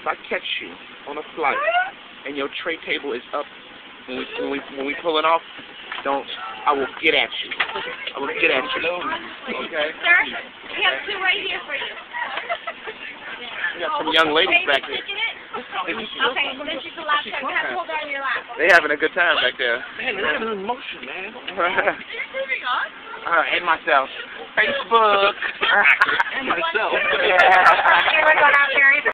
if I catch you on a flight and your tray table is up when we when we when we pull it off, don't. I will get at you. I will get at you. Okay. Sir, we have two right here for you. We got some young ladies back there. Okay, then she's a the last have hold on your lap. They having a good time back there. Man, they're having an emotion, man. moving on? uh, and myself. Facebook. and myself. Yeah.